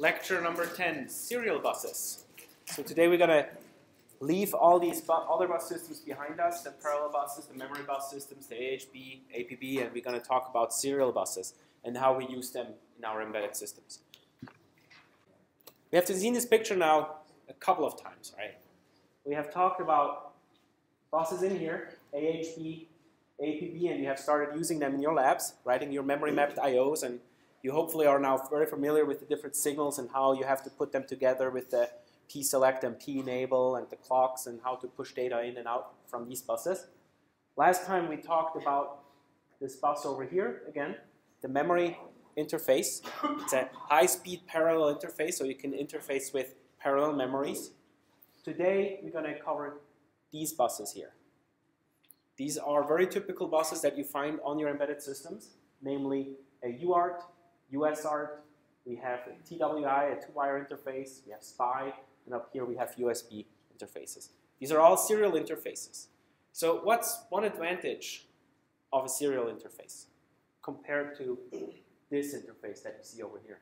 lecture number 10, serial buses. So today we're going to leave all these bu other bus systems behind us, the parallel buses, the memory bus systems, the AHB, APB, and we're going to talk about serial buses and how we use them in our embedded systems. We have seen this picture now a couple of times, right? We have talked about buses in here, AHB, APB, and you have started using them in your labs, writing your memory mapped IOs, and you hopefully are now very familiar with the different signals and how you have to put them together with the P-select and P-enable and the clocks and how to push data in and out from these buses. Last time we talked about this bus over here, again, the memory interface. It's a high-speed parallel interface, so you can interface with parallel memories. Today, we're going to cover these buses here. These are very typical buses that you find on your embedded systems, namely a UART, USART, we have TWI, a two-wire interface, we have SPI, and up here we have USB interfaces. These are all serial interfaces. So what's one advantage of a serial interface compared to this interface that you see over here?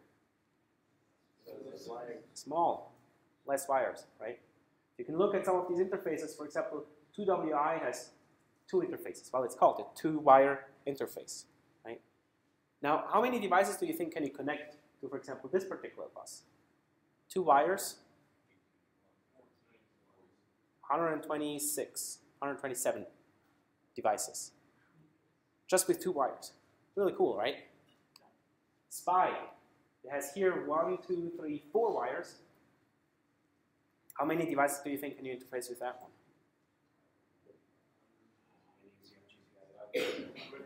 Small, less wires, right? You can look at some of these interfaces. For example, 2WI has two interfaces. Well, it's called a two-wire interface. Now, how many devices do you think can you connect to, for example, this particular bus? Two wires, 126, 127 devices. Just with two wires. Really cool, right? SPI. It has here one, two, three, four wires. How many devices do you think can you interface with that one?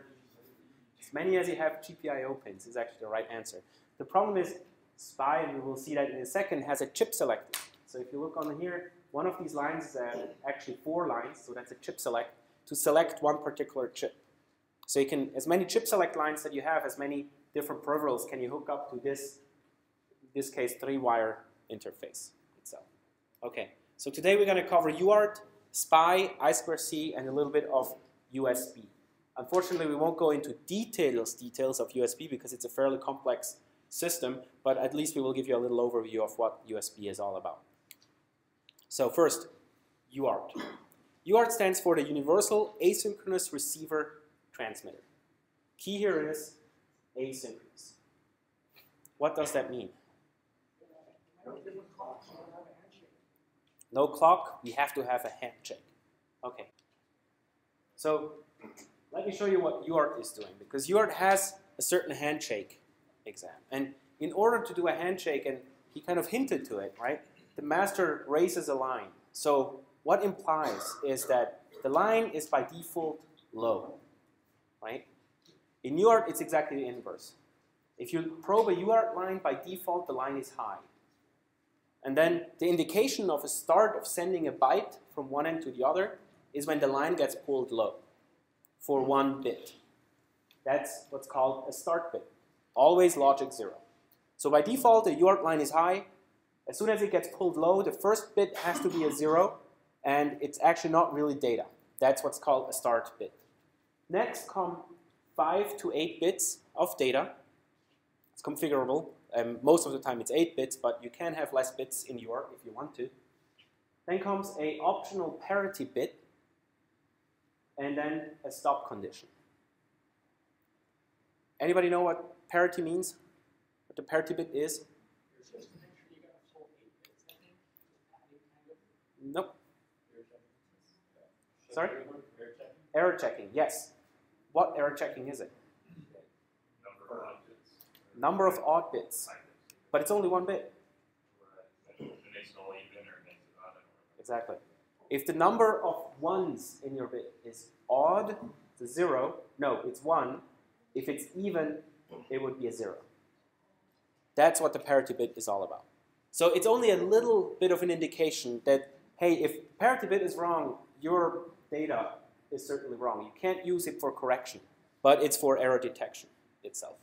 many as you have GPIO pins is actually the right answer. The problem is SPI, and we will see that in a second, has a chip selector. So if you look on here, one of these lines is uh, actually four lines, so that's a chip select, to select one particular chip. So you can, as many chip select lines that you have, as many different peripherals can you hook up to this, this case, three-wire interface itself. Okay, so today we're going to cover UART, SPI, I2C, and a little bit of USB. Unfortunately, we won't go into details details of USB because it's a fairly complex system, but at least we will give you a little overview of what USB is all about. So first, UART. UART stands for the Universal Asynchronous Receiver Transmitter. Key here is asynchronous. What does that mean? No clock, we have to have a handshake. Okay. So let me show you what UART is doing, because UART has a certain handshake exam. And in order to do a handshake, and he kind of hinted to it, right, the master raises a line. So what implies is that the line is by default low, right? In UART, it's exactly the inverse. If you probe a UART line, by default, the line is high. And then the indication of a start of sending a byte from one end to the other is when the line gets pulled low for one bit. That's what's called a start bit. Always logic zero. So by default, the UART line is high. As soon as it gets pulled low, the first bit has to be a zero, and it's actually not really data. That's what's called a start bit. Next come five to eight bits of data. It's configurable. Um, most of the time it's eight bits, but you can have less bits in UART if you want to. Then comes a optional parity bit, and then a stop condition. Anybody know what parity means? What the parity bit is? Nope. Sorry? Error checking, yes. What error checking is it? Number of odd bits. But it's only one bit. Exactly. If the number of ones in your bit is odd, it's a zero. No, it's one. If it's even, it would be a zero. That's what the parity bit is all about. So it's only a little bit of an indication that, hey, if parity bit is wrong, your data is certainly wrong. You can't use it for correction, but it's for error detection itself.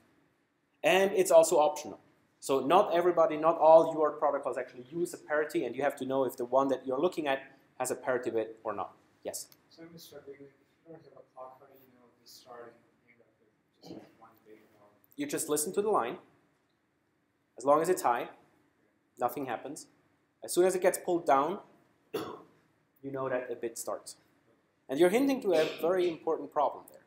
And it's also optional. So not everybody, not all UART protocols actually use a parity, and you have to know if the one that you're looking at has a parity bit or not. Yes? So, Mr. if you don't have a clock, how do you know the start and end of it? Just one bit You just listen to the line. As long as it's high, nothing happens. As soon as it gets pulled down, you know that a bit starts. And you're hinting to a very important problem there,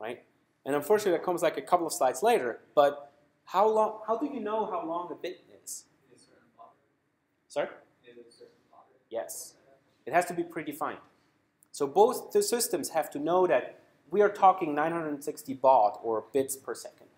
right? And unfortunately, that comes like a couple of slides later. But how long? How do you know how long a bit is? Sorry? Yes. It has to be predefined. So both the systems have to know that we are talking 960 baud or bits per second,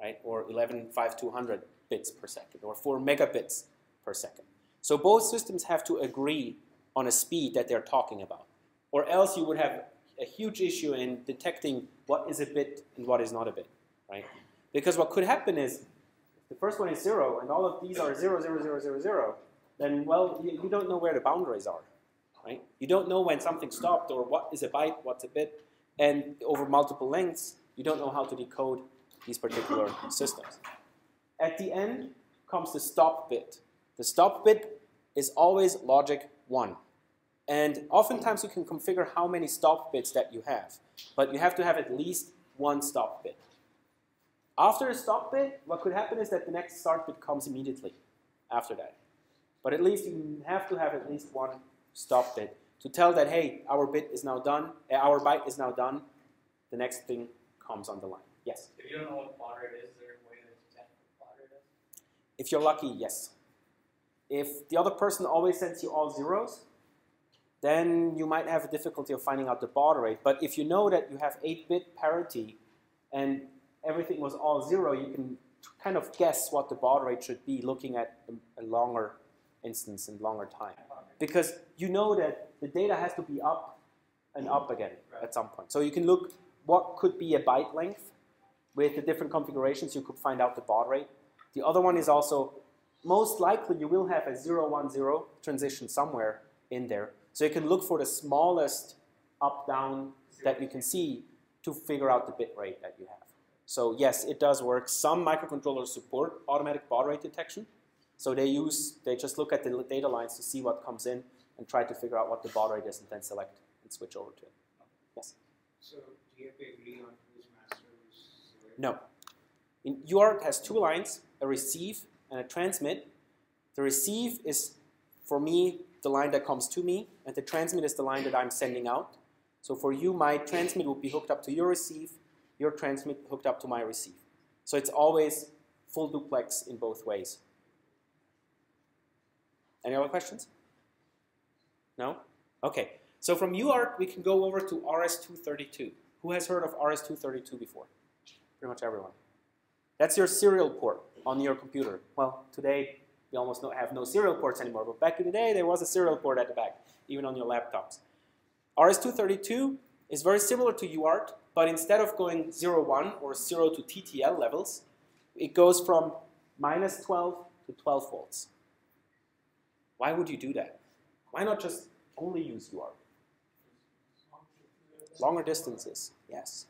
right? Or 115200 bits per second, or 4 megabits per second. So both systems have to agree on a speed that they're talking about. Or else you would have a huge issue in detecting what is a bit and what is not a bit, right? Because what could happen is the first one is zero and all of these are zero, zero, zero, zero, zero, then, well, you, you don't know where the boundaries are, right? You don't know when something stopped or what is a byte, what's a bit, and over multiple lengths, you don't know how to decode these particular systems. At the end comes the stop bit. The stop bit is always logic 1. And oftentimes you can configure how many stop bits that you have, but you have to have at least one stop bit. After a stop bit, what could happen is that the next start bit comes immediately after that. But at least you have to have at least one stop bit to tell that, hey, our bit is now done, uh, our byte is now done, the next thing comes on the line. Yes? If you don't know what is, is there a way to detect what is? If you're lucky, yes. If the other person always sends you all zeros, then you might have a difficulty of finding out the baud rate. But if you know that you have 8-bit parity and everything was all zero, you can kind of guess what the baud rate should be looking at a longer instance and longer time. Because you know that the data has to be up and up again at some point. So you can look what could be a byte length with the different configurations, you could find out the baud rate. The other one is also, most likely you will have a 010 transition somewhere in there. So you can look for the smallest up-down that you can see to figure out the bit rate that you have. So yes, it does work. Some microcontrollers support automatic baud rate detection. So they use, they just look at the data lines to see what comes in and try to figure out what the baud rate is and then select and switch over to it. Yes? So do you have to agree on who's master, who's? No. In UART has two lines, a receive and a transmit. The receive is, for me, the line that comes to me, and the transmit is the line that I'm sending out. So for you, my transmit would be hooked up to your receive, your transmit hooked up to my receive. So it's always full duplex in both ways. Any other questions? No? Okay. So from UART, we can go over to RS-232. Who has heard of RS-232 before? Pretty much everyone. That's your serial port on your computer. Well, today we almost don't have no serial ports anymore, but back in the day there was a serial port at the back, even on your laptops. RS-232 is very similar to UART, but instead of going 0, 1 or 0 to TTL levels, it goes from minus 12 to 12 volts. Why would you do that? Why not just only use UART? Longer distances, yes.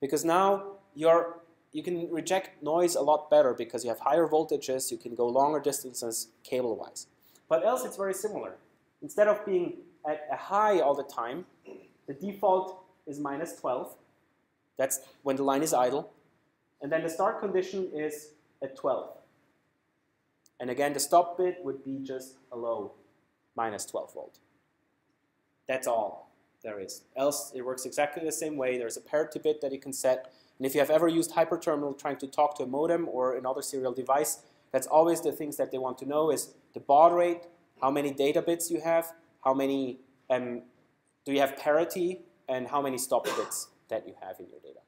Because now you're, you can reject noise a lot better because you have higher voltages, you can go longer distances cable-wise. But else it's very similar. Instead of being at a high all the time, the default is minus 12. That's when the line is idle. And then the start condition is at 12. And again, the stop bit would be just a low minus 12 volt. That's all there is. Else, it works exactly the same way. There's a parity bit that you can set. And if you have ever used hyperterminal trying to talk to a modem or another serial device, that's always the things that they want to know is the baud rate, how many data bits you have, how many, um, do you have parity, and how many stop bits that you have in your data.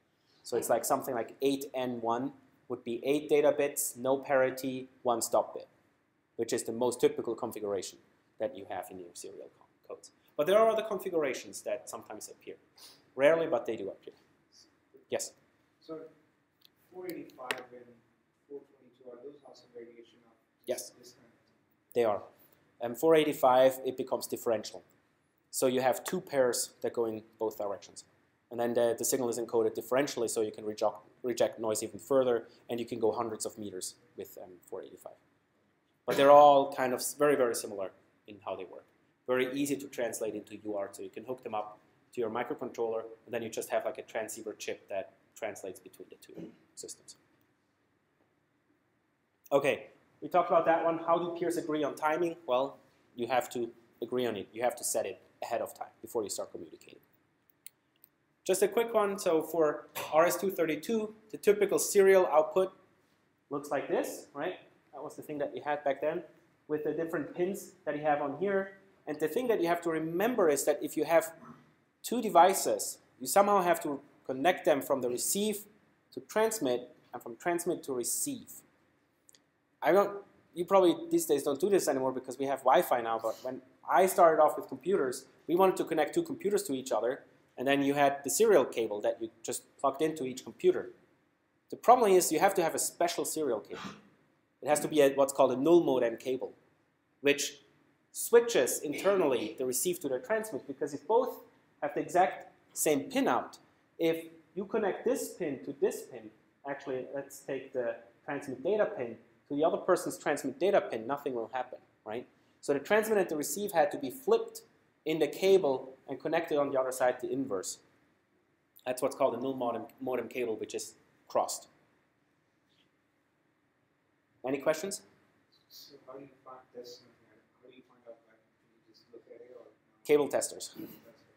So it's like something like 8N1 would be 8 data bits, no parity, 1 stop bit, which is the most typical configuration that you have in your serial co- codes. But there are other configurations that sometimes appear. Rarely, but they do appear. Yes? So 485 and 422, are those also variation of Yes. this kind of They are. Um, 485, it becomes differential. So you have two pairs that go in both directions. And then the, the signal is encoded differentially, so you can reject, reject noise even further, and you can go hundreds of meters with um, 485. But they're all kind of very, very similar in how they work. Very easy to translate into UART, so you can hook them up to your microcontroller, and then you just have like a transceiver chip that translates between the two systems. Okay, We talked about that one. How do peers agree on timing? Well, you have to agree on it. You have to set it ahead of time before you start communicating. Just a quick one. So for RS-232, the typical serial output looks like this, right? That was the thing that you had back then with the different pins that you have on here. And the thing that you have to remember is that if you have two devices, you somehow have to connect them from the receive to transmit and from transmit to receive. I don't, you probably these days don't do this anymore because we have Wi-Fi now, but when I started off with computers, we wanted to connect two computers to each other, and then you had the serial cable that you just plugged into each computer. The problem is you have to have a special serial cable. It has to be a, what's called a null modem cable, which switches internally the receive to the transmit because if both have the exact same pin out, if you connect this pin to this pin, actually let's take the transmit data pin to the other person's transmit data pin, nothing will happen, right? So the transmit and the receive had to be flipped in the cable and connected on the other side to inverse. That's what's called a null modem, modem cable, which is crossed. Any questions? So how do you find this? How do you find out that? you just look at it or? Cable testers.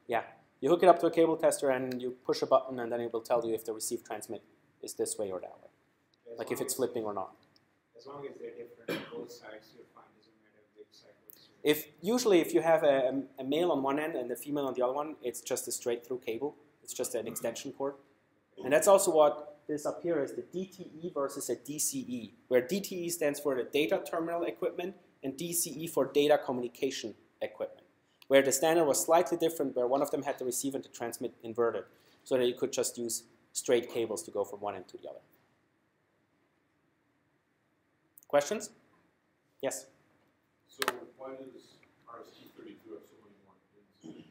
Yeah. You hook it up to a cable tester and you push a button and then it will tell you if the receive transmit is this way or that way. As Like if it's flipping or not. As long as they're different, both sides you'll find doesn't matter which side works. If usually if you have a, a male on one end and a female on the other one, it's just a straight through cable. It's just an extension cord. And that's also what this up here is the DTE versus a DCE, where DTE stands for the data terminal equipment and DCE for data communication equipment. Where the standard was slightly different, where one of them had the receive and the transmit inverted, so that you could just use straight cables to go from one end to the other. Questions? Yes? So why does RS-232 have so many more pins?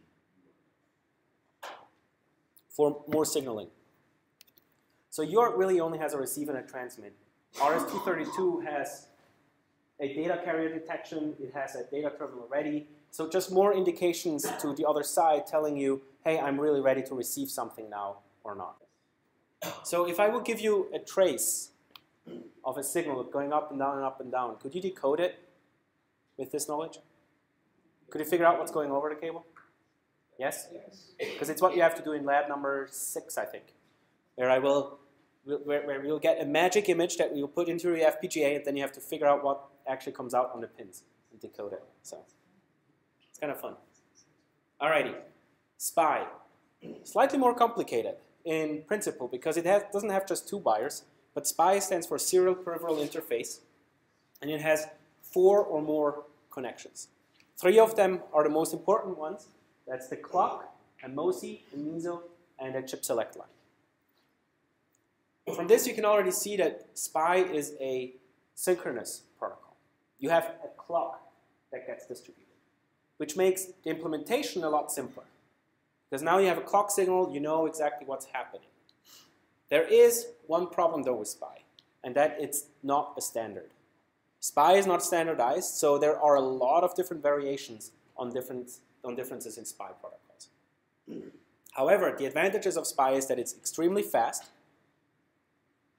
for more signaling. So UART really only has a receive and a transmit. RS-232 has a data carrier detection, it has a data terminal ready, so just more indications to the other side telling you, hey, I'm really ready to receive something now or not. So if I would give you a trace of a signal going up and down and up and down, could you decode it with this knowledge? Could you figure out what's going over the cable? Yes? Yes. because it's what you have to do in lab number six, I think, where I will, where, where you'll get a magic image that you'll put into your FPGA, and then you have to figure out what actually comes out on the pins and decode it. So it's kind of fun. Alrighty, SPI, slightly more complicated in principle because it has, doesn't have just two wires, but SPI stands for Serial Peripheral Interface, and it has four or more connections. Three of them are the most important ones. That's the clock, a MOSI, a MISO, and a chip select line. From this, you can already see that SPI is a synchronous protocol. You have a clock that gets distributed, which makes the implementation a lot simpler. Because now you have a clock signal, you know exactly what's happening. There is one problem though with SPI, and that it's not a standard. SPI is not standardized, so there are a lot of different variations on different on differences in SPI protocols. However, the advantages of SPI is that it's extremely fast,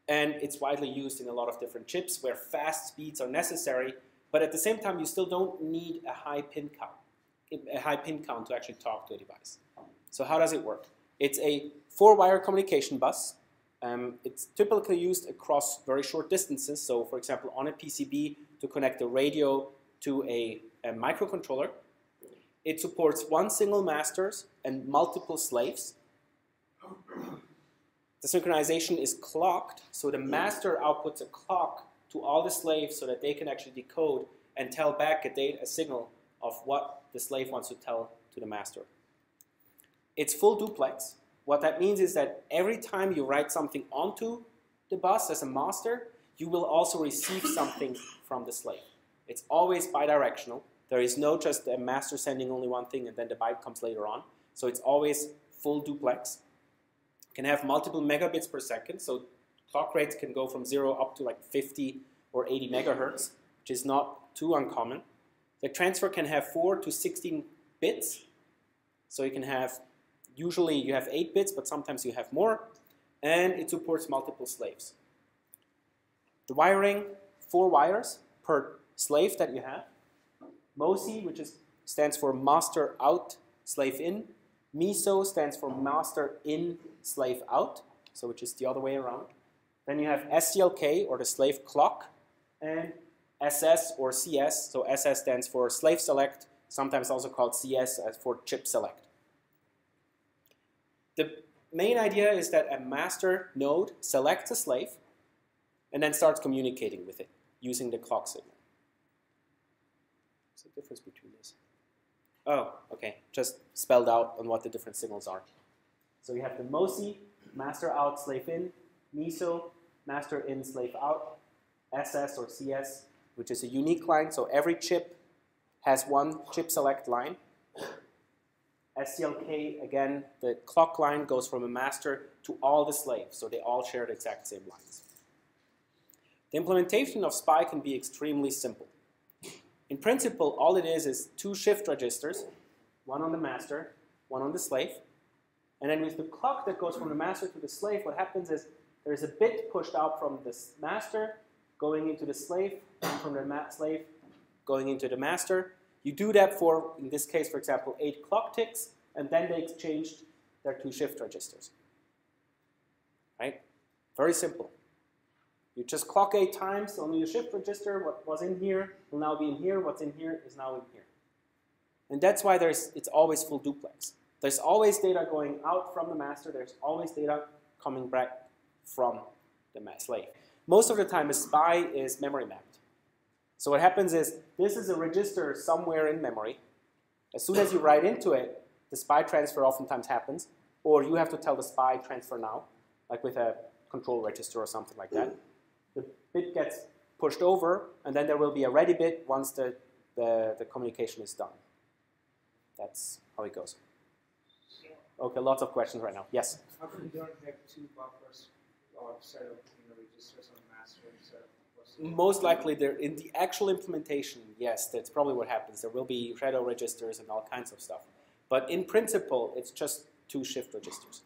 and it's widely used in a lot of different chips where fast speeds are necessary, but at the same time, you still don't need a high pin count, a high pin count to actually talk to a device. So how does it work? It's a four-wire communication bus. Um, it's typically used across very short distances. So, for example, on a PCB to connect a radio to a, a microcontroller. It supports one single masters and multiple slaves. The synchronization is clocked, so the master outputs a clock to all the slaves so that they can actually decode and tell back a, data, a signal of what the slave wants to tell to the master. It's full duplex. What that means is that every time you write something onto the bus as a master, you will also receive something from the slave. It's always bidirectional. There is no just a master sending only one thing and then the byte comes later on. So it's always full duplex. Can have multiple megabits per second, so clock rates can go from zero up to like 50 or 80 megahertz, which is not too uncommon. The transfer can have 4 to 16 bits, so you can have, usually you have 8 bits, but sometimes you have more, and it supports multiple slaves. The wiring, four wires, per slave that you have. MOSI, which is, stands for master out, slave in. MISO stands for master in, slave out, so which is the other way around. Then you have SCLK, or the slave clock, and SS or CS. So SS stands for slave select, sometimes also called CS for chip select. The main idea is that a master node selects a slave and then starts communicating with it using the clock signal. What's the difference between this? Oh, okay, just spelled out on what the different signals are. So we have the MOSI, master out, slave in, MISO, master in, slave out, SS or CS, which is a unique line, so every chip has one chip select line. SCLK, again, the clock line goes from a master to all the slaves, so they all share the exact same lines. The implementation of SPI can be extremely simple. In principle, all it is is two shift registers, one on the master, one on the slave. And then with the clock that goes from the master to the slave, what happens is there's a bit pushed out from the master going into the slave, and from the slave going into the master. You do that for, in this case, for example, eight clock ticks, and then they exchanged their two shift registers. Right? Very simple. You just clock eight times on your shift register. What was in here will now be in here. What's in here is now in here. And that's why there's, it's always full duplex. There's always data going out from the master. There's always data coming back from the slave. Most of the time, a SPI is memory mapped. So what happens is this is a register somewhere in memory. As soon as you write into it, the SPI transfer oftentimes happens, or you have to tell the SPI transfer now, like with a control register or something like that. The bit gets pushed over, and then there will be a ready bit once the, the, the communication is done. That's how it goes. Okay, lots of questions right now. Yes? How come you don't have two buffers or set you know, registers on master and set most likely there in the actual implementation, yes, that's probably what happens. There will be shadow registers and all kinds of stuff. But in principle, it's just two shift registers.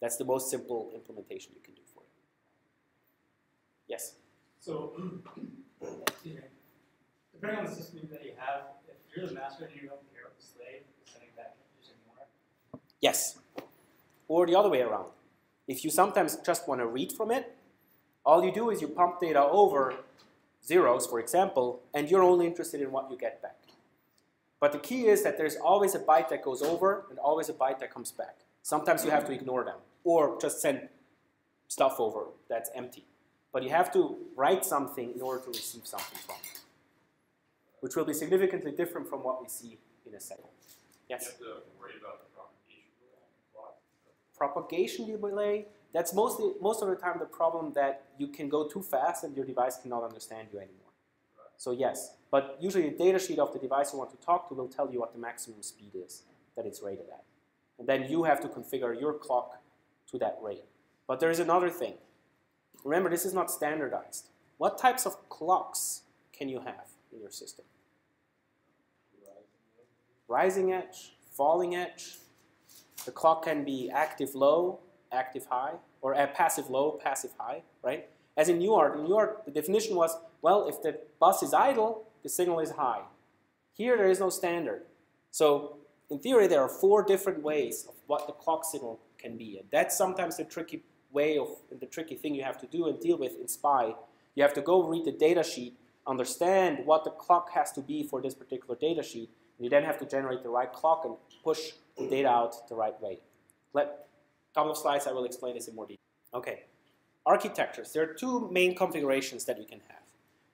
That's the most simple implementation you can do for it. Yes? So, depending on the system that you have, if you're the master and you don't care of the slave, you're sending back using more? Yes. Or the other way around. If you sometimes just want to read from it, all you do is you pump data over zeros, for example, and you're only interested in what you get back. But the key is that there's always a byte that goes over and always a byte that comes back. Sometimes you have to ignore them or just send stuff over that's empty. But you have to write something in order to receive something from it, which will be significantly different from what we see in a second. Yes? You have to worry about the propagation delay. Propagation delay that's mostly most of the time the problem that you can go too fast and your device cannot understand you anymore. So yes, but usually the data sheet of the device you want to talk to will tell you what the maximum speed is that it's rated at. And then you have to configure your clock to that rate. But there is another thing. Remember, this is not standardized. What types of clocks can you have in your system? Rising edge, falling edge. The clock can be active low, active high, or a passive low, passive high, right? As in UART, in UART, the definition was, well, if the bus is idle, the signal is high. Here, there is no standard. So, in theory, there are four different ways of what the clock signal can be. And that's sometimes the tricky way of, the tricky thing you have to do and deal with in SPI. You have to go read the data sheet, understand what the clock has to be for this particular data sheet, you then have to generate the right clock and push the data out the right way. Let, couple of slides, I will explain this in more detail. Okay, architectures. There are two main configurations that you can have.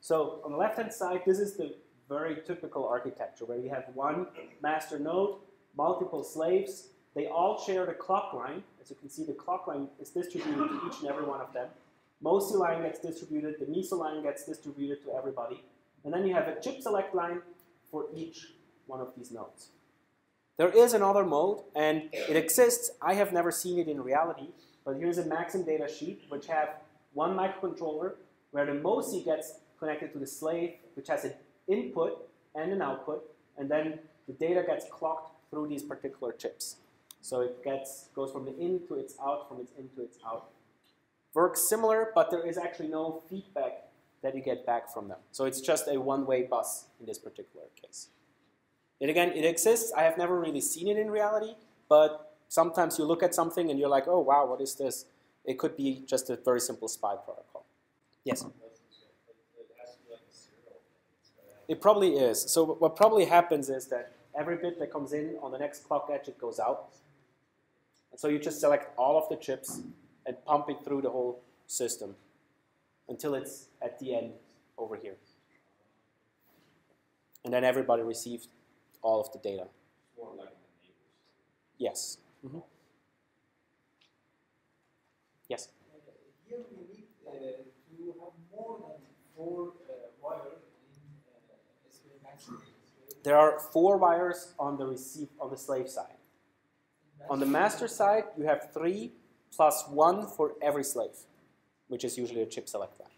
So on the left-hand side, this is the very typical architecture where you have one master node, multiple slaves. They all share the clock line. As you can see, the clock line is distributed to each and every one of them. MOSI line gets distributed, the MISO line gets distributed to everybody. And then you have a chip select line for each one of these nodes. There is another mode, and it exists. I have never seen it in reality, but here's a Maxim data sheet, which have one microcontroller where the MOSI gets connected to the slave, which has an input and an output, and then the data gets clocked through these particular chips. So it gets goes from the in to its out, from its in to its out. Works similar, but there is actually no feedback that you get back from them. So it's just a one-way bus in this particular case. And again, it exists. I have never really seen it in reality, but sometimes you look at something and you're like, oh, wow, what is this? It could be just a very simple SPI protocol. Yes? It probably is. So what probably happens is that every bit that comes in on the next clock edge, it goes out. And so you just select all of the chips and pump it through the whole system until it's at the end over here. And then everybody received all of the data. More like the neighbors. Yes. Mhm. Yes. Here we need uh, to have more than four uh, wires in uh, SPI maximum. There are four wires on the receive on the slave side. On the master side, you have three plus one for every slave, which is usually a chip select line.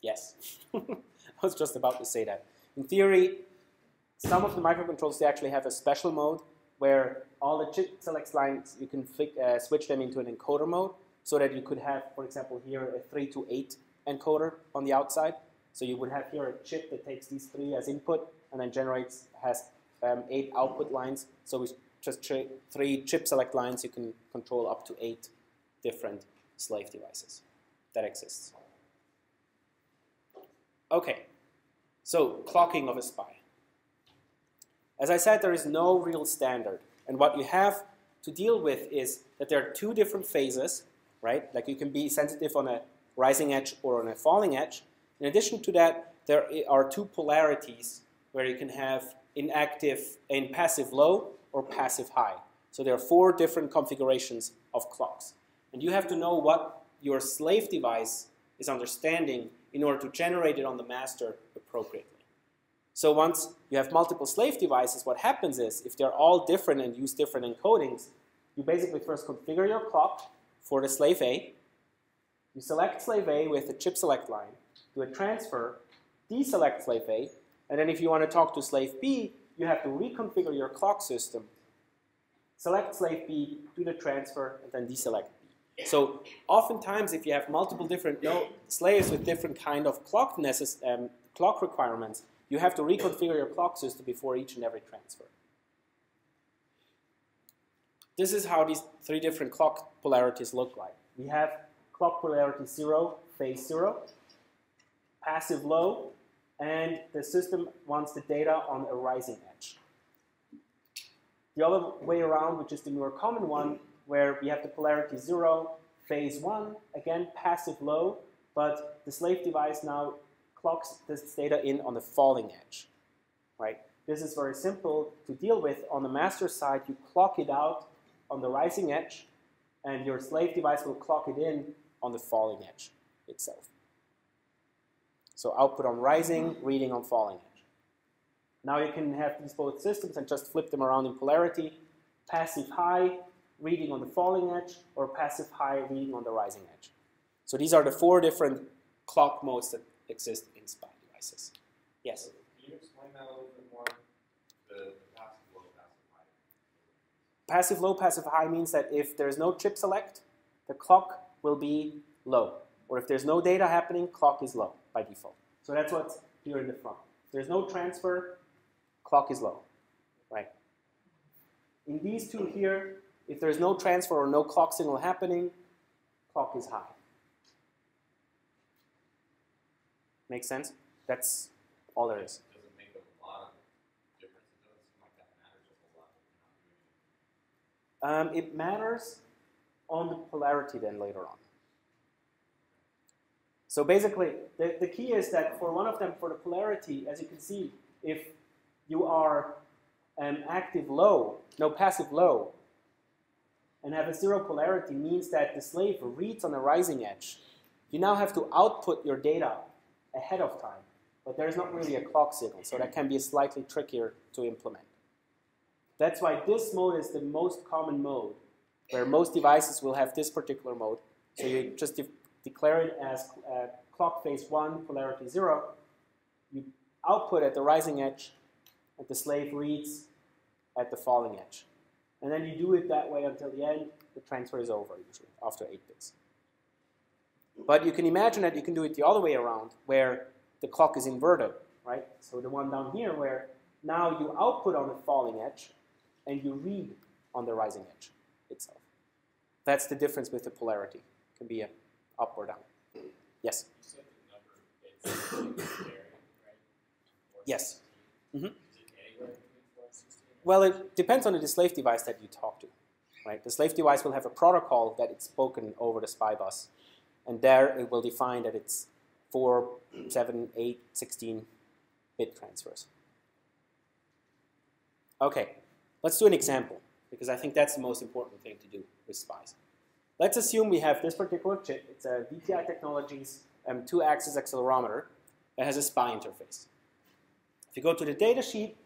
Yes. I was just about to say that. In theory, some of the microcontrollers they actually have a special mode where all the chip select lines you can uh, switch them into an encoder mode so that you could have, for example, here a 3 to 8 encoder on the outside. So you would have here a chip that takes these three as input and then generates has um, eight output lines. So with just three chip select lines, you can control up to eight different slave devices. That exists. Okay, so clocking of a SPI. As I said, there is no real standard. And what you have to deal with is that there are two different phases, right? Like you can be sensitive on a rising edge or on a falling edge. In addition to that, there are two polarities where you can have inactive in passive low or passive high. So there are four different configurations of clocks. And you have to know what your slave device is understanding in order to generate it on the master appropriately. So once you have multiple slave devices, what happens is if they're all different and use different encodings, you basically first configure your clock for the slave A. You select slave A with the chip select line, do a transfer, deselect slave A, and then if you want to talk to slave B, you have to reconfigure your clock system, select slave B, do the transfer, and then deselect B. So oftentimes, if you have multiple different no, slaves with different kind of clock, necess- um, clock requirements, you have to reconfigure your clock system before each and every transfer. This is how these three different clock polarities look like. We have clock polarity 0, phase 0, passive low, and the system wants the data on a rising edge. The other way around, which is the more common one, where we have the polarity 0, phase 1, again passive low, but the slave device now clocks this data in on the falling edge. Right? This is very simple to deal with. On the master side, you clock it out on the rising edge, and your slave device will clock it in on the falling edge itself. So output on rising, reading on falling edge. Now you can have these both systems and just flip them around in polarity. Passive high, reading on the falling edge, or passive high, reading on the rising edge. So these are the four different clock modes that exist in devices. Yes? Can you explain that a little bit more? The passive low, passive high. Passive low, passive high means that if there's no chip select, the clock will be low. Or if there's no data happening, clock is low by default. So that's what's here in the front. If there's no transfer, clock is low, right? In these two here, if there's no transfer or no clock signal happening, clock is high. Make sense? That's all there is. It make a lot of difference? It doesn't seem like that matters a whole lot if you're not doing Um, it matters on the polarity then later on. So basically, the, the key is that for one of them, for the polarity, as you can see, if you are um, active low, no passive low, and have a zero polarity means that the slave reads on a rising edge. You now have to output your data ahead of time, but there's not really a clock signal, so that can be slightly trickier to implement. That's why this mode is the most common mode, where most devices will have this particular mode. So you just de- declare it as uh, clock phase 1, polarity 0. You output at the rising edge, and the slave reads at the falling edge. And then you do it that way until the end. The transfer is over, usually, after 8 bits. But you can imagine that you can do it the other way around, where the clock is inverted, right? So the one down here where now you output on the falling edge and you read on the rising edge itself. That's the difference with the polarity. It can be a up or down. Yes? You said the number of bits vary, right? Four Yes. sixteen. Mhm. Is it anywhere between four and sixteen? Well, it depends on the slave device that you talk to, right? The slave device will have a protocol that it's spoken over the SPI bus, and there it will define that it's 4, 7, 8, 16 bit transfers. Okay, let's do an example, because I think that's the most important thing to do with SPIs. Let's assume we have this particular chip. It's a VTI Technologies um, two-axis accelerometer that has a SPI interface. If you go to the data sheet,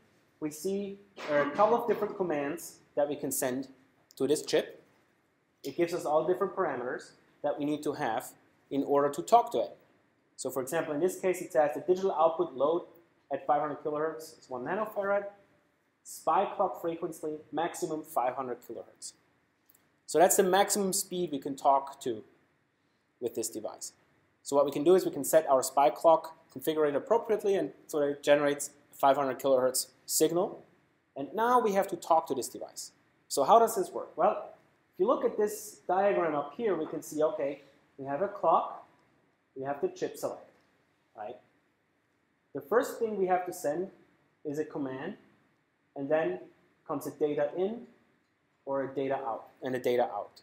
we see a couple of different commands that we can send to this chip. It gives us all different parameters that we need to have in order to talk to it. So for example, in this case, it says the digital output load at 500 kilohertz is 1 nanofarad. SPI clock frequency, maximum 500 kilohertz. So that's the maximum speed we can talk to with this device. So what we can do is we can set our SPI clock, configure it appropriately, and so that it generates 500 kilohertz signal. And now we have to talk to this device. So how does this work? Well, if you look at this diagram up here, we can see, okay, we have a clock, we have the chip select, right? The first thing we have to send is a command, and then comes a data in or a data out, and a data out.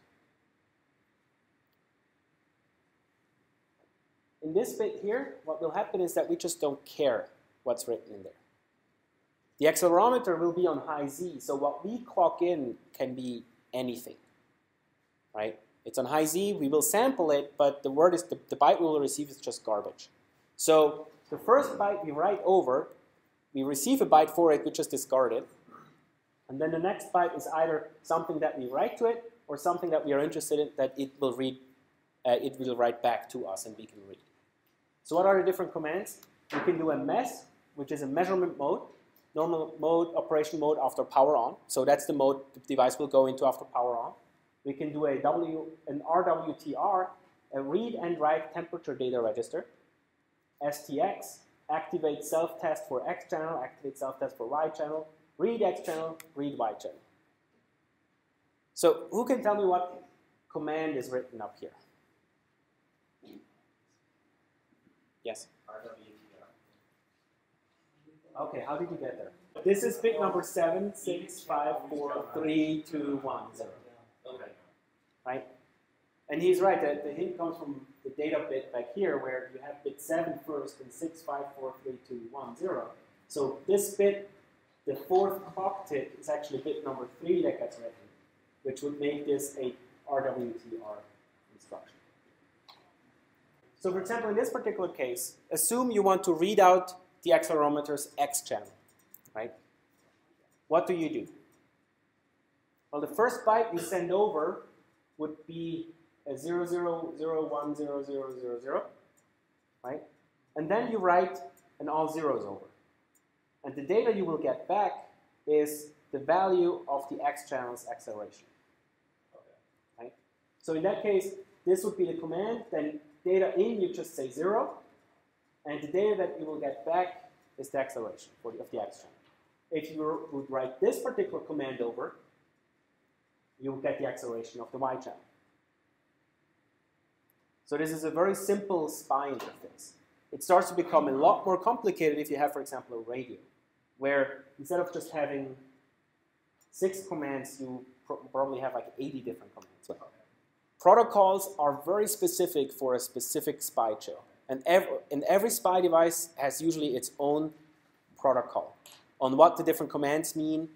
In this bit here, what will happen is that we just don't care what's written in there. The accelerometer will be on high Z, so what we clock in can be anything, right? It's on high Z, we will sample it, but the word is the, the byte we will receive is just garbage. So the first byte we write over, we receive a byte for it, we just discard it. And then the next byte is either something that we write to it or something that we are interested in that it will read, uh, it will write back to us and we can read. So what are the different commands? We can do a MES, which is a measurement mode, normal mode, operation mode after power on. So that's the mode the device will go into after power on. We can do a W, an RWTR, a read and write temperature data register. STX, activate self-test for X channel, activate self-test for Y channel, read X channel, read Y channel. So who can tell me what command is written up here? Yes? RWTR. Okay, how did you get there? This is bit number seven, six, five, four, three, two, one, zero. Right? And he's right, the, the hint comes from the data bit back here where you have bit 7 first and 6, 5, 4, 3, 2, 1, 0. So this bit, the fourth clock tick, is actually bit number 3 that gets written, which would make this a RWTR instruction. So for example, in this particular case, assume you want to read out the accelerometer's X channel, right? What do you do? Well, the first byte you send over would be a 00010000, right? And then you write an all zeros over. And the data you will get back is the value of the X channel's acceleration. Right? So in that case, this would be the command, then data in, you just say zero, and the data that you will get back is the acceleration of the X channel. If you would write this particular command over, you will get the acceleration of the Y channel. So this is a very simple SPI interface. It starts to become a lot more complicated if you have, for example, a radio, where instead of just having six commands, you pro probably have like 80 different commands. Protocols are very specific for a specific SPI chip. And every, and every SPI device has usually its own protocol on what the different commands mean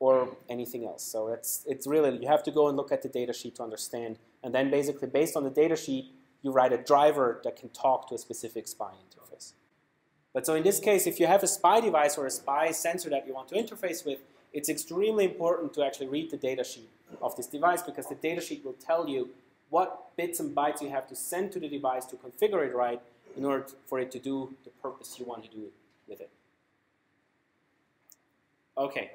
or anything else. So it's, it's really, you have to go and look at the data sheet to understand. And then basically, based on the data sheet, you write a driver that can talk to a specific SPI interface. But so in this case, if you have a SPI device or a SPI sensor that you want to interface with, it's extremely important to actually read the data sheet of this device because the data sheet will tell you what bits and bytes you have to send to the device to configure it right in order for it to do the purpose you want to do with it. Okay,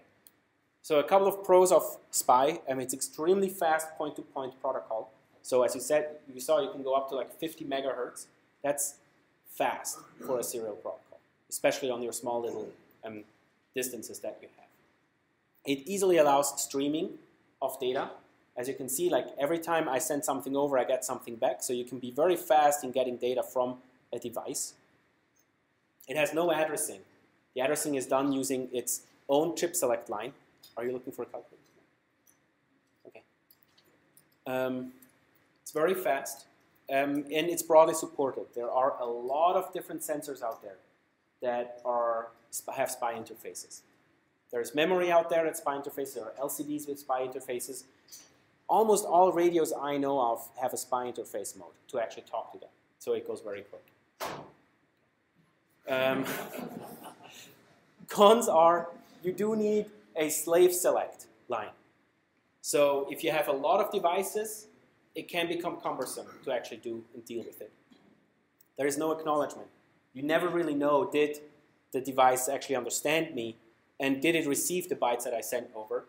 so a couple of pros of SPI. I mean, it's extremely fast point-to-point -point protocol. So as you said, you saw you can go up to like 50 megahertz. That's fast for a serial protocol, especially on your small little um, distances that you have. It easily allows streaming of data. As you can see, like every time I send something over, I get something back. So you can be very fast in getting data from a device. It has no addressing. The addressing is done using its own chip select line. Are you looking for a calculator? Okay. Um, it's very fast, um, and it's broadly supported. There are a lot of different sensors out there that are have SPI interfaces. There's memory out there at SPI interfaces. There are LCDs with SPI interfaces. Almost all radios I know of have a SPI interface mode to actually talk to them. So it goes very quick. Um, cons are you do need a slave select line. So if you have a lot of devices, it can become cumbersome to actually do and deal with it. There is no acknowledgement. You never really know did the device actually understand me and did it receive the bytes that I sent over.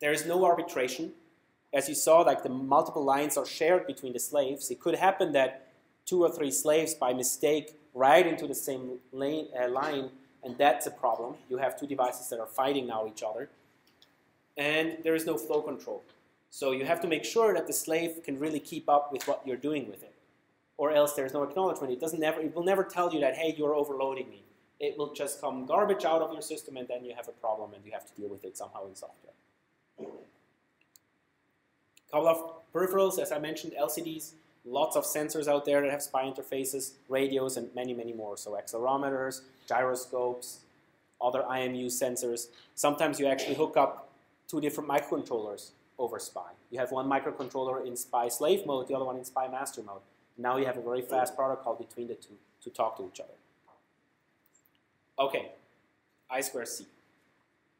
There is no arbitration. As you saw, like the multiple lines are shared between the slaves. It could happen that two or three slaves by mistake write into the same lane, uh, line, and that's a problem. You have two devices that are fighting now each other. And there is no flow control. So you have to make sure that the slave can really keep up with what you're doing with it. Or else there's no acknowledgement. It, doesn't never, it will never tell you that, hey, you're overloading me it will just come garbage out of your system and then you have a problem and you have to deal with it somehow in software. A couple of peripherals, as I mentioned, LCDs, lots of sensors out there that have SPI interfaces, radios, and many, many more. So accelerometers, gyroscopes, other IMU sensors. Sometimes you actually hook up two different microcontrollers over SPI. You have one microcontroller in SPI slave mode, the other one in SPI master mode. Now you have a very fast protocol between the two to talk to each other. Okay, I square C.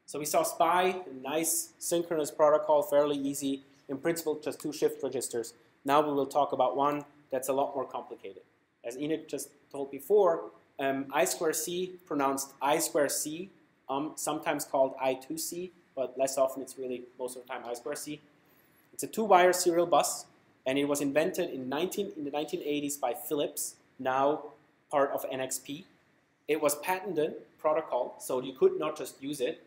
So we saw SPI, nice synchronous protocol, fairly easy. In principle, just two shift registers. Now we will talk about one that's a lot more complicated. As Enid just told before, um, I square C, pronounced I square C, um, sometimes called I2C, but less often it's really most of the time I square C. It's a two-wire serial bus, and it was invented in, 19, in the 1980s by Philips, now part of NXP. It was patented protocol, so you could not just use it.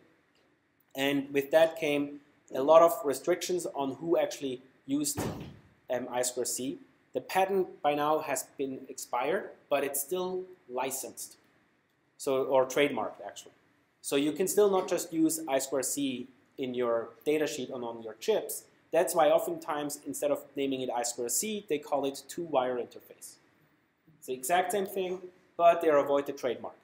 And with that came a lot of restrictions on who actually used um, I2C. The patent by now has been expired, but it's still licensed, so or trademarked actually. So you can still not just use I2C in your datasheet and on your chips. That's why oftentimes instead of naming it I2C, they call it two-wire interface. It's the exact same thing, but they avoid the trademark.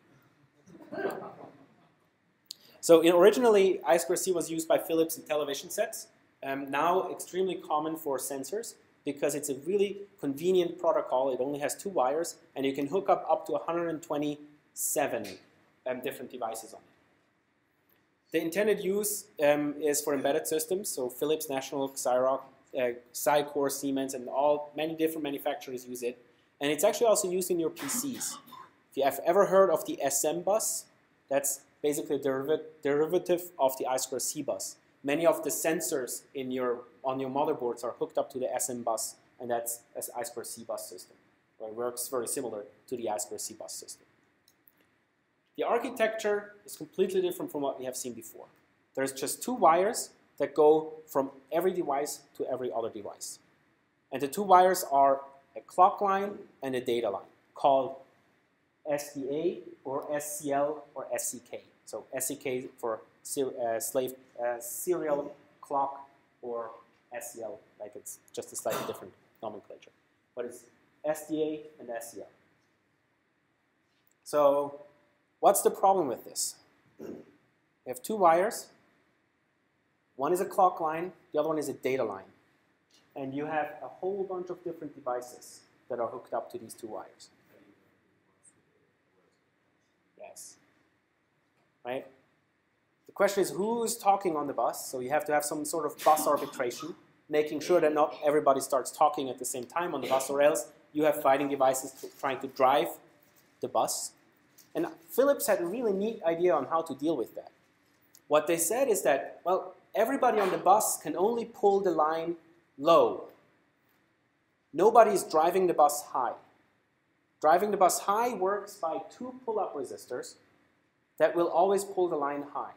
So originally, I2C was used by Philips in television sets. Um, now extremely common for sensors because it's a really convenient protocol. It only has two wires, and you can hook up up to 127 um, different devices on it. The intended use um, is for embedded systems, so Philips, National, Xerox, uh, Xicor, Siemens, and all many different manufacturers use it. And it's actually also used in your PCs. If you have ever heard of the SM bus, that's basically a deriv derivative of the I2C bus. Many of the sensors in your, on your motherboards are hooked up to the SM bus, and that's an I2C bus system. It works very similar to the I2C bus system. The architecture is completely different from what we have seen before. There's just two wires that go from every device to every other device. And the two wires are a clock line and a data line called SDA or SCL or SCK. So SCK for uh, slave uh, serial clock or SCL, like it's just a slightly different nomenclature. But it's SDA and SCL. So what's the problem with this? We have two wires. One is a clock line, the other one is a data line. And you have a whole bunch of different devices that are hooked up to these two wires. Yes. Right? Question is who is talking on the bus? So you have to have some sort of bus arbitration, making sure that not everybody starts talking at the same time on the bus, or else you have fighting devices trying to drive the bus. And Philips had a really neat idea on how to deal with that. What they said is that, well, everybody on the bus can only pull the line low. nobody is driving the bus high. Driving the bus high works by two pull-up resistors that will always pull the line high.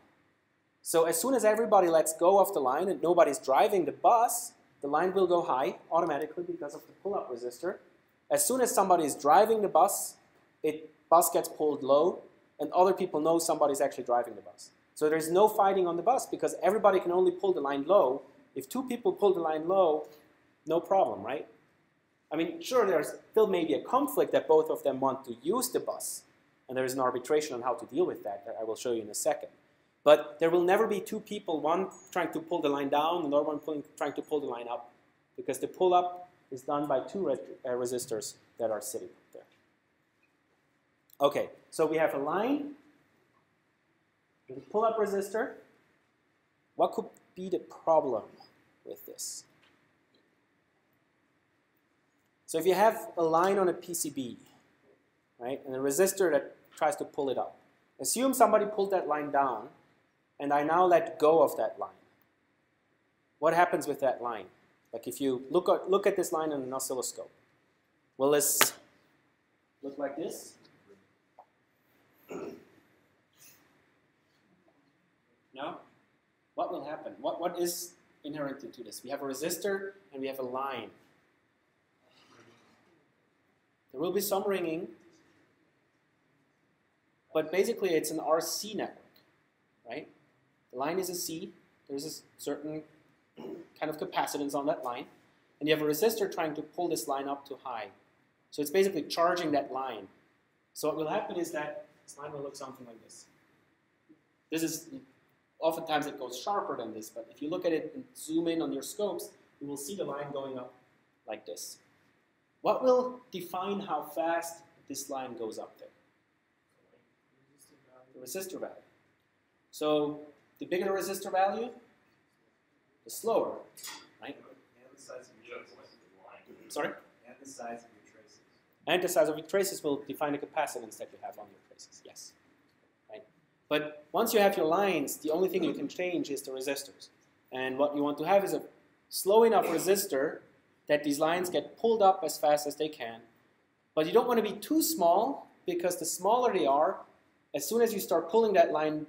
So as soon as everybody lets go of the line and nobody's driving the bus, the line will go high automatically because of the pull-up resistor. As soon as somebody is driving the bus, it bus gets pulled low, and other people know somebody's actually driving the bus. So there's no fighting on the bus because everybody can only pull the line low. If two people pull the line low, no problem, right? I mean, sure, there's still maybe a conflict that both of them want to use the bus, and there is an arbitration on how to deal with that that I will show you in a second. But there will never be two people, one trying to pull the line down, another one pulling, trying to pull the line up, because the pull up is done by two res uh, resistors that are sitting there. Okay, so we have a line a pull up resistor. What could be the problem with this? So if you have a line on a PCB, right, and a resistor that tries to pull it up, assume somebody pulled that line down, and I now let go of that line. What happens with that line? Like if you look at, look at this line on an oscilloscope, will this look like this? No? What will happen? What, what is inherent into this? We have a resistor and we have a line. There will be some ringing, but basically it's an RC network, right? The line is a C, there's a certain kind of capacitance on that line, and you have a resistor trying to pull this line up to high. So it's basically charging that line. So what will happen is that this line will look something like this. This is, oftentimes it goes sharper than this, but if you look at it and zoom in on your scopes, you will see the line going up like this. What will define how fast this line goes up there? The resistor value. So the bigger the resistor value, the slower, right? And the size of your traces. Sorry? And the size of your traces. And the size of your traces will define the capacitance that you have on your traces, yes. Right? But once you have your lines, the only thing you can change is the resistors. And what you want to have is a slow enough resistor that these lines get pulled up as fast as they can. But you don't want to be too small because the smaller they are, as soon as you start pulling that line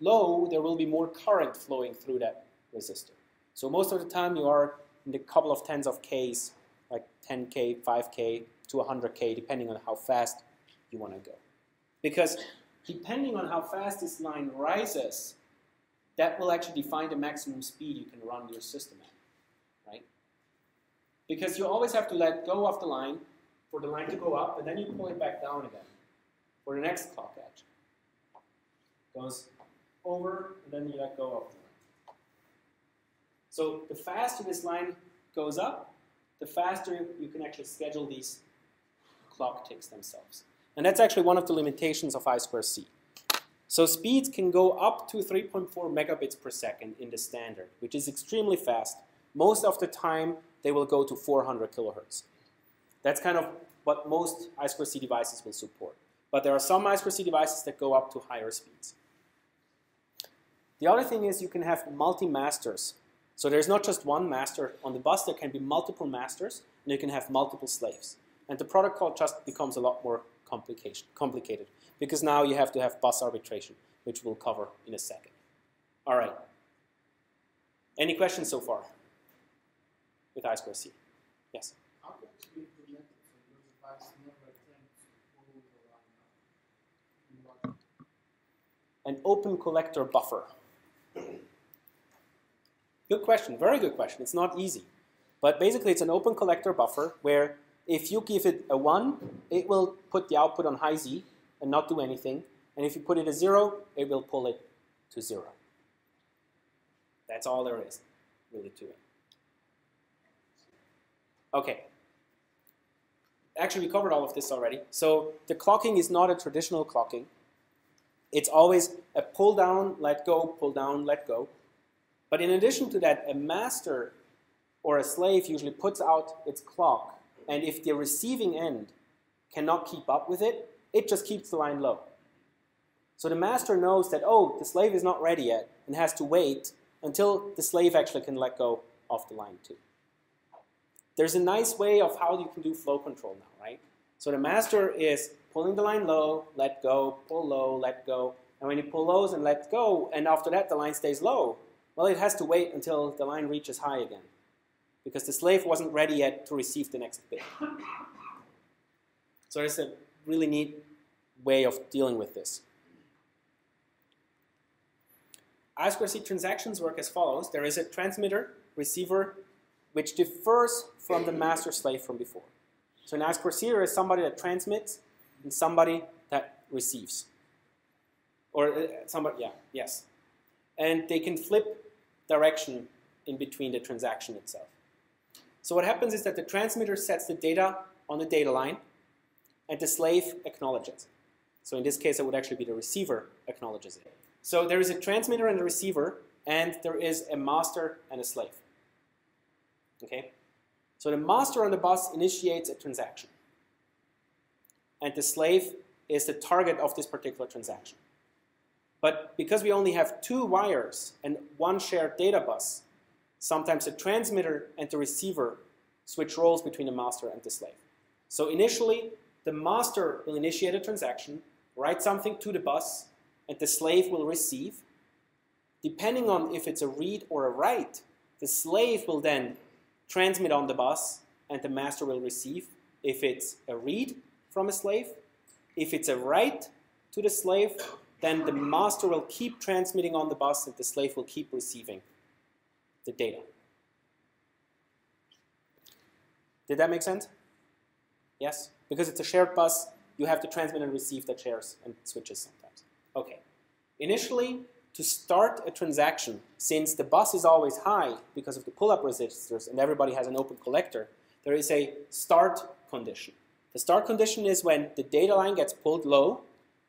low, there will be more current flowing through that resistor. So most of the time you are in the couple of tens of Ks, like 10K, 5K to 100K, depending on how fast you want to go. Because depending on how fast this line rises, that will actually define the maximum speed you can run your system at right? because you always have to let go of the line for the line to go up, and then you pull it back down again for the next clock edge. Goes over, and then you let go of the line. So the faster this line goes up, the faster you can actually schedule these clock ticks themselves. And that's actually one of the limitations of I square C. So speeds can go up to 3.4 megabits per second in the standard, which is extremely fast. Most of the time, they will go to 400 kilohertz. That's kind of what most I2C devices will support. But there are some I2C devices that go up to higher speeds. The other thing is you can have multi-masters. So there's not just one master on the bus, there can be multiple masters, and you can have multiple slaves. And the protocol just becomes a lot more complicated because now you have to have bus arbitration, which we'll cover in a second. All right. Any questions so far? with I square C. Yes? How can it be implemented so your device never attempts to pull the line up? An open collector buffer. Good question, very good question. It's not easy. But basically it's an open collector buffer where if you give it a 1, it will put the output on high Z and not do anything. And if you put it a 0, it will pull it to 0. That's all there is really to it. Okay. Actually, we covered all of this already. So the clocking is not a traditional clocking. It's always a pull down, let go, pull down, let go. But in addition to that, a master or a slave usually puts out its clock, and if the receiving end cannot keep up with it, it just keeps the line low. So the master knows that, oh, the slave is not ready yet, and has to wait until the slave actually can let go of the line too. there's a nice way of how you can do flow control now, right? So the master is pulling the line low, let go, pull low, let go. And when you pull lows and let go, and after that the line stays low, well, it has to wait until the line reaches high again. Because the slave wasn't ready yet to receive the next bit. So it's a really neat way of dealing with this. I2C transactions work as follows. There is a transmitter, receiver, which differs from the master slave from before. So an I2C is somebody that transmits somebody that receives. Or uh, somebody, yeah, yes. And they can flip direction in between the transaction itself. So what happens is that the transmitter sets the data on the data line and the slave acknowledges. It. So in this case, it would actually be the receiver acknowledges it. So there is a transmitter and a receiver, and there is a master and a slave. Okay? So the master on the bus initiates a transaction. And the slave is the target of this particular transaction. But because we only have two wires and one shared data bus, sometimes the transmitter and the receiver switch roles between the master and the slave. So initially, the master will initiate a transaction, write something to the bus, and the slave will receive. Depending on if it's a read or a write, the slave will then transmit on the bus, and the master will receive. If it's a read from a slave, if it's a write to the slave, then the master will keep transmitting on the bus, and the slave will keep receiving the data. Did that make sense? Yes? Because it's a shared bus, you have to transmit and receive that shares and switches sometimes. Okay. Initially, to start a transaction, since the bus is always high because of the pull-up resistors and everybody has an open collector, there is a start condition. The start condition is when the data line gets pulled low,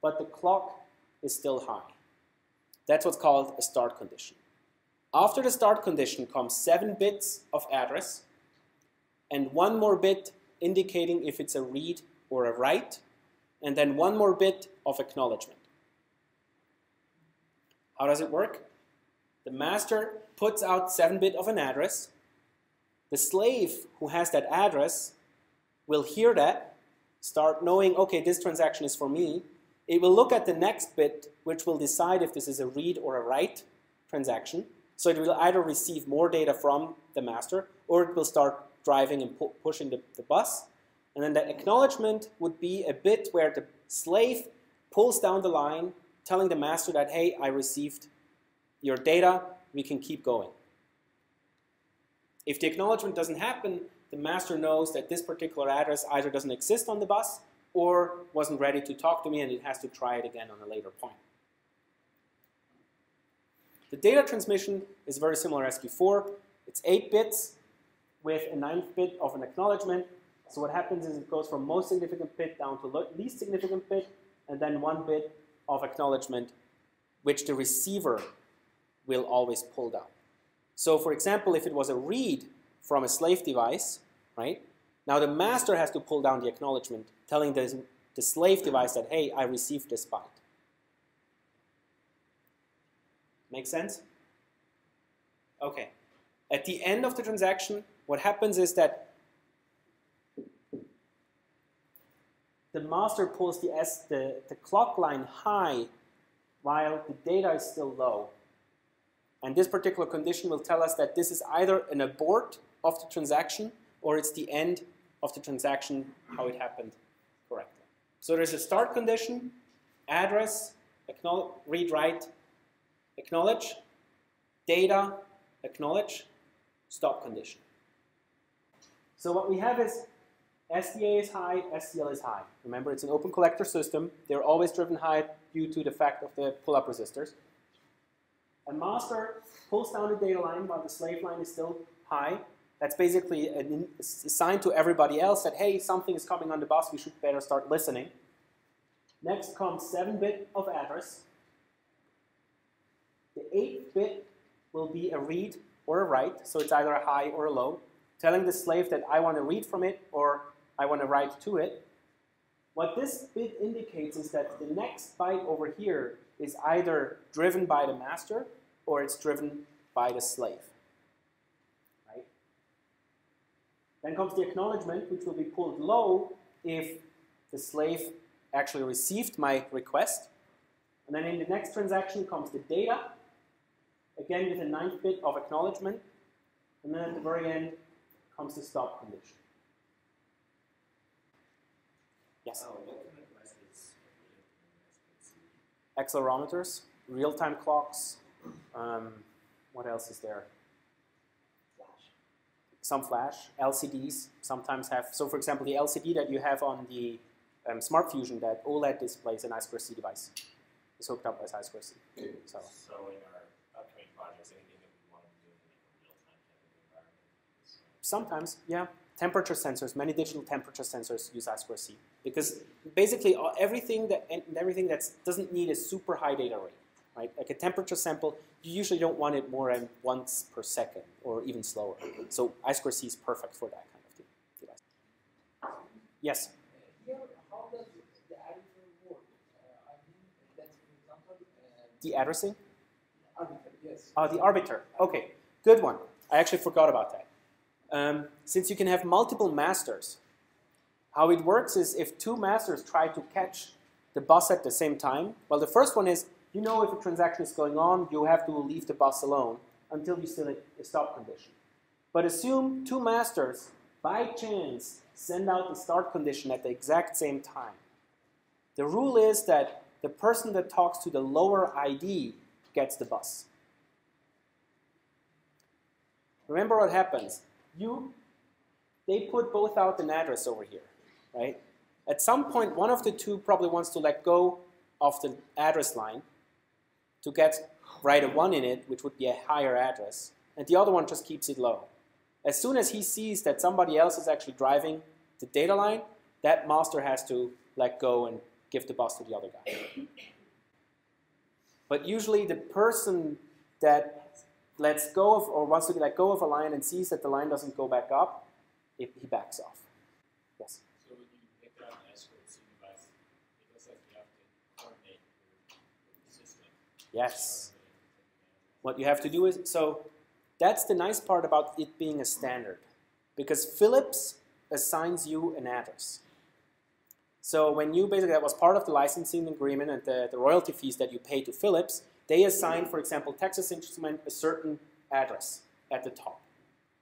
but the clock is still high. That's what's called a start condition. After the start condition comes seven bits of address and one more bit indicating if it's a read or a write, and then one more bit of acknowledgement. How does it work? The master puts out 7 bit of an address. The slave who has that address will hear that, start knowing, okay, this transaction is for me. It will look at the next bit, which will decide if this is a read or a write transaction. So it will either receive more data from the master, or it will start driving and pu pushing the, the bus. And then the acknowledgement would be a bit where the slave pulls down the line, telling the master that, hey, I received your data, we can keep going. If the acknowledgement doesn't happen, the master knows that this particular address either doesn't exist on the bus or wasn't ready to talk to me and it has to try it again on a later point. The data transmission is very similar as before. It's 8 bits with a ninth bit of an acknowledgement. So what happens is it goes from most significant bit down to least significant bit, and then one bit of acknowledgement, which the receiver will always pull down. So for example, if it was a read from a slave device, right? Now the master has to pull down the acknowledgement, telling the, the slave device that, hey, I received this byte. Make sense? Okay. At the end of the transaction, what happens is that the master pulls the, S, the, the clock line high while the data is still low. And this particular condition will tell us that this is either an abort of the transaction or it's the end of the transaction, how it happened correctly. So there's a start condition, address, read write, acknowledge, data, acknowledge, stop condition. So what we have is SDA is high, SCL is high. Remember, it's an open collector system. They're always driven high due to the fact of the pull-up resistors. A master pulls down the data line while the slave line is still high. That's basically a sign to everybody else that, hey, something is coming on the bus, we should better start listening. Next comes 7-bit of address. The 8-bit will be a read or a write, so it's either a high or a low telling the slave that I want to read from it or I want to write to it. What this bit indicates is that the next byte over here is either driven by the master or it's driven by the slave. Right? Then comes the acknowledgement, which will be pulled low if the slave actually received my request. And then in the next transaction comes the data, again with a ninth bit of acknowledgement. And then at the very end comes the stop condition. Yes? Oh, what kind of devices accelerometers, real-time clocks. Um, what else is there? Some flash. LCDs sometimes have. So, for example, the LCD that you have on the um, Smart Fusion, that OLED displays an I2C device, is hooked up as I2C. So, So in our upcoming projects, anything that we want to do in a real-time environment? uh, sometimes, yeah, temperature sensors. Many digital temperature sensors use I2C because basically everything that and everything that doesn't need a super high data rate, right? Like a temperature sample, you usually don't want it more than once per second or even slower. So I2C is perfect for that kind of de- device. Yes. Here, how does the arbiter work? I mean, that's for example, The addressing? arbiter, yes. Oh, the arbiter. Okay, good one. I actually forgot about that. Um, since you can have multiple masters, how it works is if two masters try to catch the bus at the same time, well, the first one is you know if a transaction is going on, you have to leave the bus alone until you still a stop condition. But assume two masters, by chance, send out the start condition at the exact same time. The rule is that the person that talks to the lower ID gets the bus. Remember what happens. You, they put both out an address over here, right? At some point, one of the two probably wants to let go of the address line to get write a one in it, which would be a higher address, and the other one just keeps it low. As soon as he sees that somebody else is actually driving the data line, that master has to let go and give the bus to the other guy. But usually the person that lets go of or wants to let go of a line and sees that the line doesn't go back up, it, he backs off. Yes. So when you pick out an I2C device, it looks like you have to coordinate with the system. Yes. What you have to do is so that's the nice part about it being a standard because Philips assigns you an address. So when you basically that was part of the licensing agreement and the, the royalty fees that you pay to Philips, they assign, for example, Texas Instrument a certain address at the top.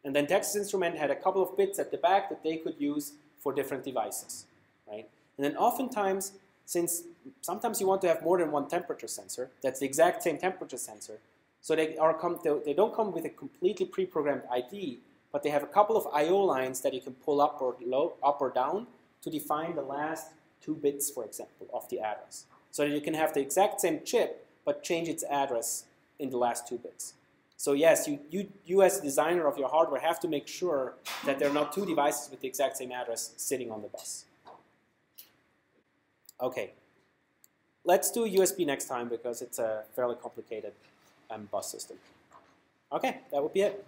And then Texas Instrument had a couple of bits at the back that they could use for different devices, right? And then oftentimes, since sometimes you want to have more than one temperature sensor, that's the exact same temperature sensor, so they are come they, they don't come with a completely pre-programmed ID, but they have a couple of I/O lines that you can pull up or low, up or down to define the last two bits, for example, of the address, so that you can have the exact same chip but change its address in the last two bits. So yes, you, you, you as a designer of your hardware have to make sure that there are not two devices with the exact same address sitting on the bus. Okay, let's do USB next time because it's a fairly complicated um, bus system. Okay, that would be it.